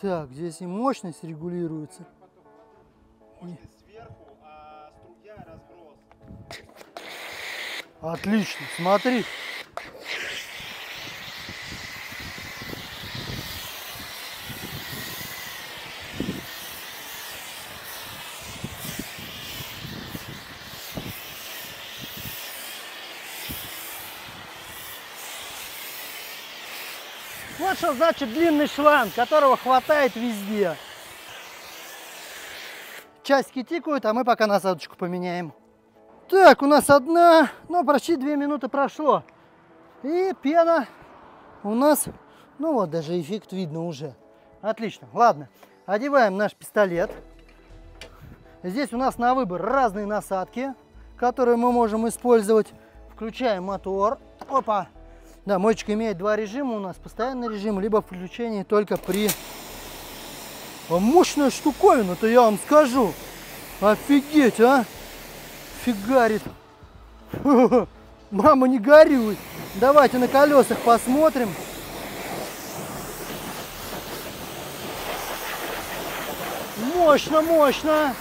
Так, здесь и мощность регулируется. Мощность сверху, а струя разброс. Отлично, смотри. Вот что значит длинный шланг, которого хватает везде. Часики тикают, а мы пока насадочку поменяем. Так, у нас одна, ну почти две минуты прошло. И пена у нас, ну вот даже эффект видно уже. Отлично, ладно. Одеваем наш пистолет. Здесь у нас на выбор разные насадки, которые мы можем использовать. Включаем мотор. Опа. Да, мойчик имеет два режима у нас. Постоянный режим, либо включение только при... Мощная штуковина-то, я вам скажу. Офигеть, а! Фигарит. Мама, не горюй. Давайте на колесах посмотрим. Мощно, мощно.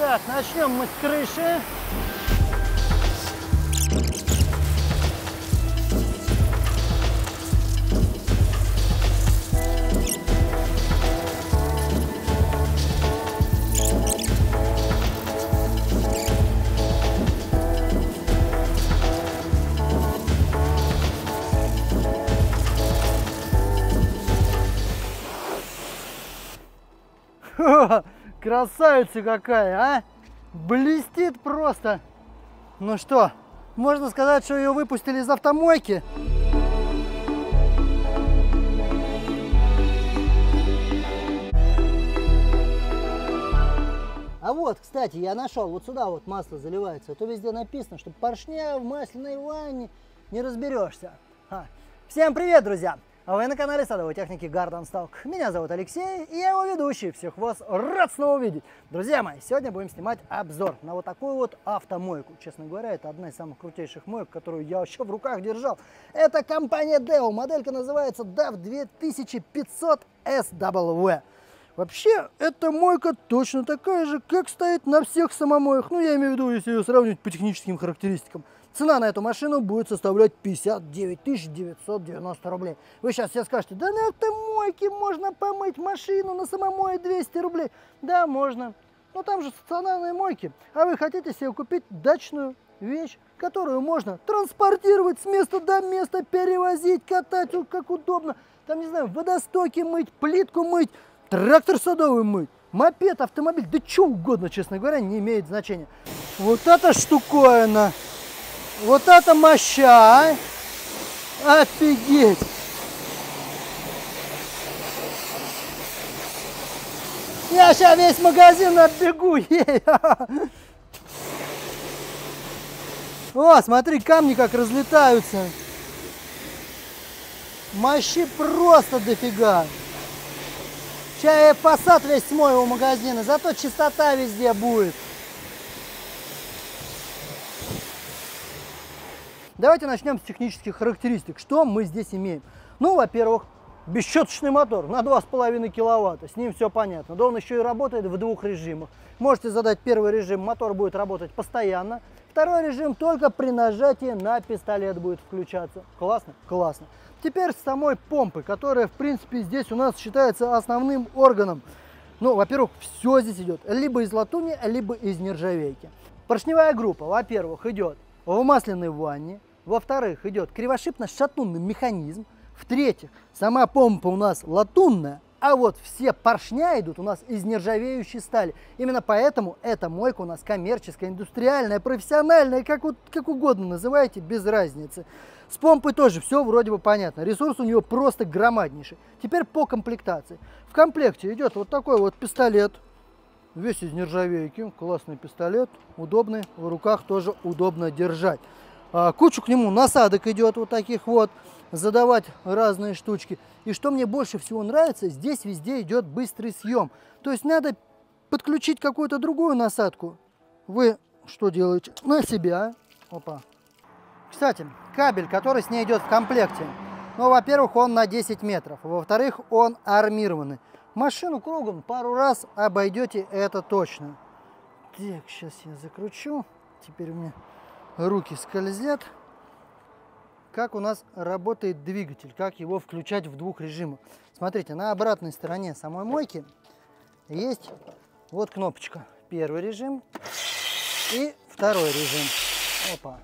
Так, начнем мы с крыши. Красавица какая, а! Блестит просто. Ну что, можно сказать, что ее выпустили из автомойки? А вот, кстати, я нашел, вот сюда вот масло заливается, а то везде написано, что поршня в масляной ванне не разберешься. Всем привет, друзья! А вы на канале садовой техники Garden Stock. Меня зовут Алексей, и я его ведущий. Всех вас рад снова увидеть. Друзья мои, сегодня будем снимать обзор на вот такую вот автомойку. Честно говоря, это одна из самых крутейших моек, которую я еще в руках держал. Это компания Deo. Моделька называется DAF 2500 SW. Вообще, эта мойка точно такая же, как стоит на всех самомоях. Ну, я имею в виду, если ее сравнивать по техническим характеристикам. Цена на эту машину будет составлять 59 990 рублей. Вы сейчас все скажете, да на автомойке можно помыть машину на самомое 200 рублей. Да, можно. Но там же стационарные мойки. А вы хотите себе купить дачную вещь, которую можно транспортировать с места до места, перевозить, катать, как удобно. Там, не знаю, водостоки мыть, плитку мыть, трактор садовый мыть, мопед, автомобиль, да что угодно, честно говоря, не имеет значения. Вот эта штуковина вот это моща, а? Офигеть! Я сейчас весь магазин оббегу ей. О, смотри, камни как разлетаются. Мощи просто дофига. Сейчас я фасад весь смою у магазина, зато чистота везде будет. Давайте начнем с технических характеристик. Что мы здесь имеем? Ну, во-первых, бесщеточный мотор на 2,5 киловатта. С ним все понятно. Да он еще и работает в двух режимах. Можете задать первый режим, мотор будет работать постоянно. Второй режим только при нажатии на пистолет будет включаться. Классно? Классно. Теперь с самой помпы, которая, в принципе, здесь у нас считается основным органом. Ну, во-первых, все здесь идет либо из латуни, либо из нержавейки. Поршневая группа, во-первых, идет в масляной ванне, во-вторых, идет кривошипно-шатунный механизм. В-третьих, сама помпа у нас латунная, а вот все поршня идут у нас из нержавеющей стали. Именно поэтому эта мойка у нас коммерческая, индустриальная, профессиональная, как, вот, как угодно называйте, без разницы. С помпой тоже все вроде бы понятно. Ресурс у нее просто громаднейший. Теперь по комплектации. В комплекте идет вот такой вот пистолет. Весь из нержавейки. Классный пистолет. Удобный. В руках тоже удобно держать. А, кучу к нему насадок идет вот таких вот, задавать разные штучки. И что мне больше всего нравится, здесь везде идет быстрый съем. То есть надо подключить какую-то другую насадку. Вы что делаете? На себя. Опа. Кстати, кабель, который с ней идет в комплекте, ну, во-первых, он на 10 метров, во-вторых, он армированный. Машину кругом пару раз обойдете, это точно. Так, сейчас я закручу. Теперь у меня руки скользят. Как у нас работает двигатель, как его включать в двух режимах. Смотрите, на обратной стороне самой мойки есть вот кнопочка. Первый режим и второй режим. Опа.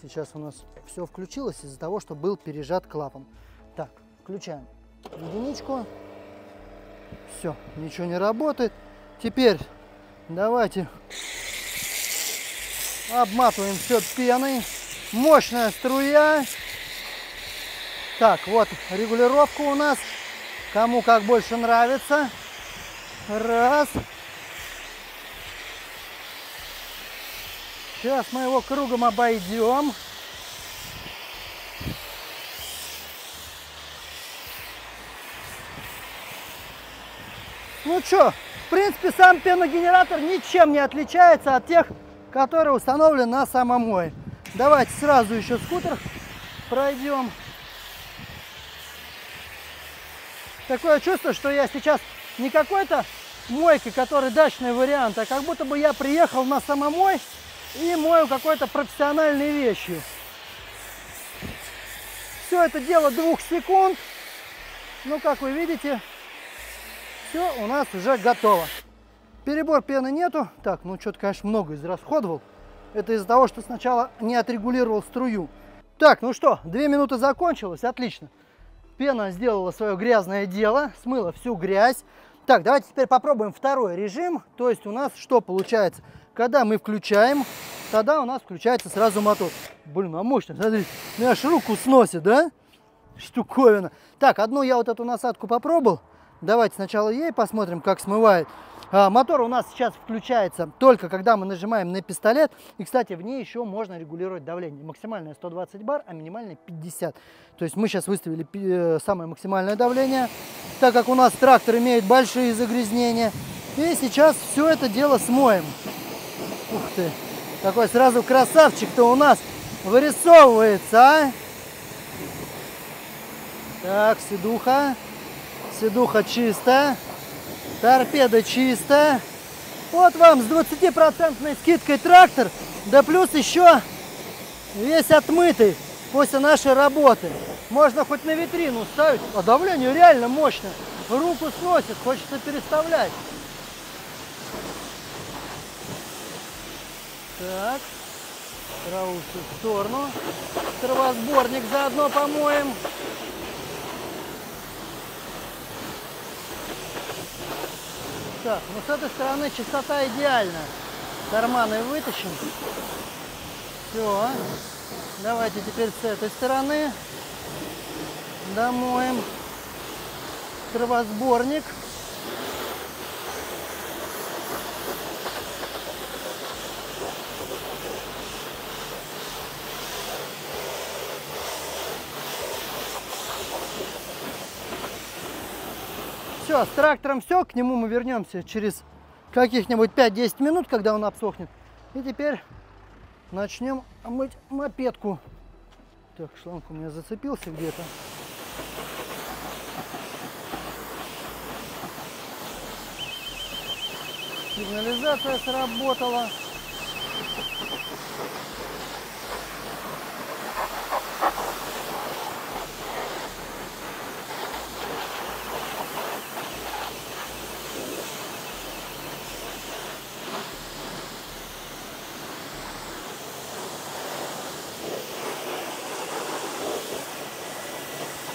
Сейчас у нас все включилось из-за того, что был пережат клапан. Так, включаем единичку. Все, ничего не работает. Теперь давайте обматываем все пеной. Мощная струя. Так, вот регулировка у нас. Кому как больше нравится. Раз. Сейчас мы его кругом обойдем. Ну что, в принципе, сам пеногенератор ничем не отличается от тех, которые установлены на самомой. Давайте сразу еще скутер пройдем. Такое чувство, что я сейчас не какой-то мойкой, который дачный вариант, а как будто бы я приехал на самомой и мою какой-то профессиональной вещью. Все это дело двух секунд. Ну, как вы видите, все у нас уже готово. Перебор пены нету. Так, ну что-то, конечно, много израсходовал. Это из-за того, что сначала не отрегулировал струю. Так, ну что, две минуты закончилось, отлично. Пена сделала свое грязное дело, смыла всю грязь. Так, давайте теперь попробуем второй режим. То есть у нас что получается? Когда мы включаем, тогда у нас включается сразу мотор. Блин, а мощно, смотрите, меня аж руку сносит, да? Штуковина. Так, одну я вот эту насадку попробовал. Давайте сначала ей посмотрим, как смывает. А, мотор у нас сейчас включается только когда мы нажимаем на пистолет. И, кстати, в ней еще можно регулировать давление. Максимальное 120 бар, а минимальное 50. То есть мы сейчас выставили э, самое максимальное давление, так как у нас трактор имеет большие загрязнения. И сейчас все это дело смоем. Ух ты, какой сразу красавчик-то у нас вырисовывается, а? Так, седуха. Седуха чистая. Торпеда чистая. Вот вам с 20% скидкой трактор, да плюс еще весь отмытый после нашей работы. Можно хоть на витрину ставить, а давление реально мощное. Руку сносит, хочется переставлять. Так, траву в сторону. Травосборник заодно помоем. Так, ну с этой стороны чистота идеальна. Карманы вытащим. Все. Давайте теперь с этой стороны домоем травосборник. Все, с трактором все, к нему мы вернемся через каких-нибудь 5-10 минут, когда он обсохнет. И теперь начнем мыть мопедку. Так, шланг у меня зацепился где-то. Сигнализация сработала.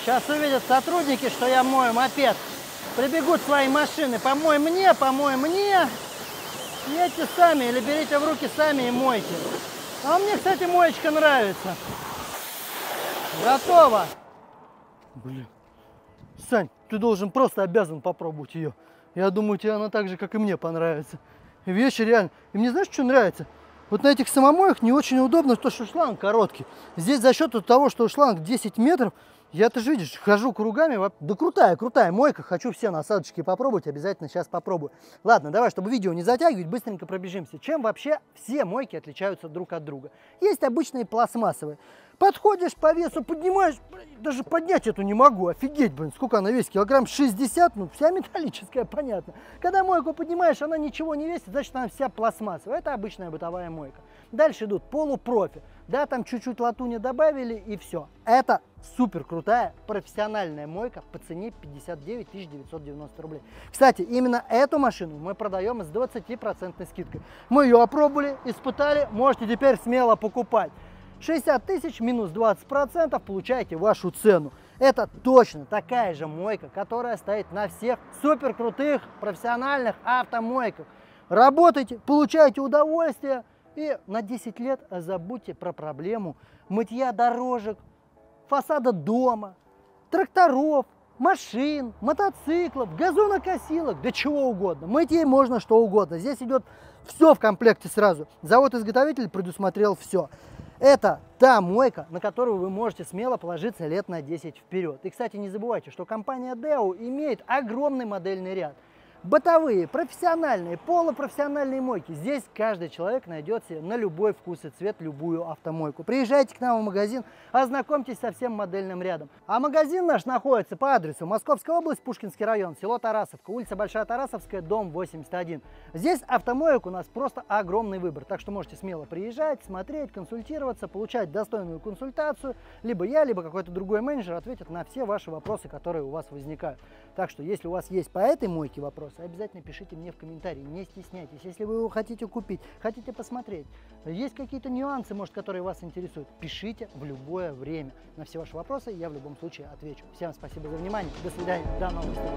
Сейчас увидят сотрудники, что я мою мопед. Прибегут свои машины, помой мне, помой мне. Едьте сами или берите в руки сами и мойте. А мне, кстати, моечка нравится. Готово. Блин. Сань, ты должен просто обязан попробовать ее. Я думаю, тебе она так же, как и мне, понравится. Вещи реально. И мне знаешь, что нравится? Вот на этих самомоях не очень удобно, то, что шланг короткий. Здесь за счет того, что шланг 10 метров, я, ты же видишь, хожу кругами. Да крутая, крутая мойка. Хочу все насадочки попробовать. Обязательно сейчас попробую. Ладно, давай, чтобы видео не затягивать, быстренько пробежимся. Чем вообще все мойки отличаются друг от друга? Есть обычные пластмассовые. Подходишь по весу, поднимаешь, даже поднять эту не могу, офигеть, блин, сколько она весит, килограмм 60, ну вся металлическая, понятно. Когда мойку поднимаешь, она ничего не весит, значит она вся пластмассовая, это обычная бытовая мойка. Дальше идут полупрофи, да, там чуть-чуть латуни добавили и все. Это супер крутая профессиональная мойка по цене 59 990 рублей. Кстати, именно эту машину мы продаем с 20% скидкой. Мы ее опробовали, испытали, можете теперь смело покупать. 60 тысяч минус 20% получаете вашу цену. Это точно такая же мойка, которая стоит на всех супер крутых профессиональных автомойках. Работайте, получайте удовольствие и на 10 лет забудьте про проблему мытья дорожек, фасада дома, тракторов, машин, мотоциклов, газонокосилок, да чего угодно. Мыть ей можно что угодно. Здесь идет все в комплекте сразу. Завод-изготовитель предусмотрел все. Это та мойка, на которую вы можете смело положиться лет на 10 вперед. И, кстати, не забывайте, что компания Deo имеет огромный модельный ряд. Бытовые, профессиональные, полупрофессиональные мойки. Здесь каждый человек найдет себе на любой вкус и цвет любую автомойку. Приезжайте к нам в магазин, ознакомьтесь со всем модельным рядом. А магазин наш находится по адресу Московская область, Пушкинский район, село Тарасовка, улица Большая Тарасовская, дом 81. Здесь автомоек у нас просто огромный выбор, так что можете смело приезжать, смотреть, консультироваться, получать достойную консультацию. Либо я, либо какой-то другой менеджер ответит на все ваши вопросы, которые у вас возникают. Так что если у вас есть по этой мойке вопрос, вопросы, обязательно пишите мне в комментарии, не стесняйтесь. Если вы его хотите купить, хотите посмотреть, есть какие-то нюансы, может, которые вас интересуют, пишите в любое время. На все ваши вопросы я в любом случае отвечу. Всем спасибо за внимание, до свидания, до новых встреч.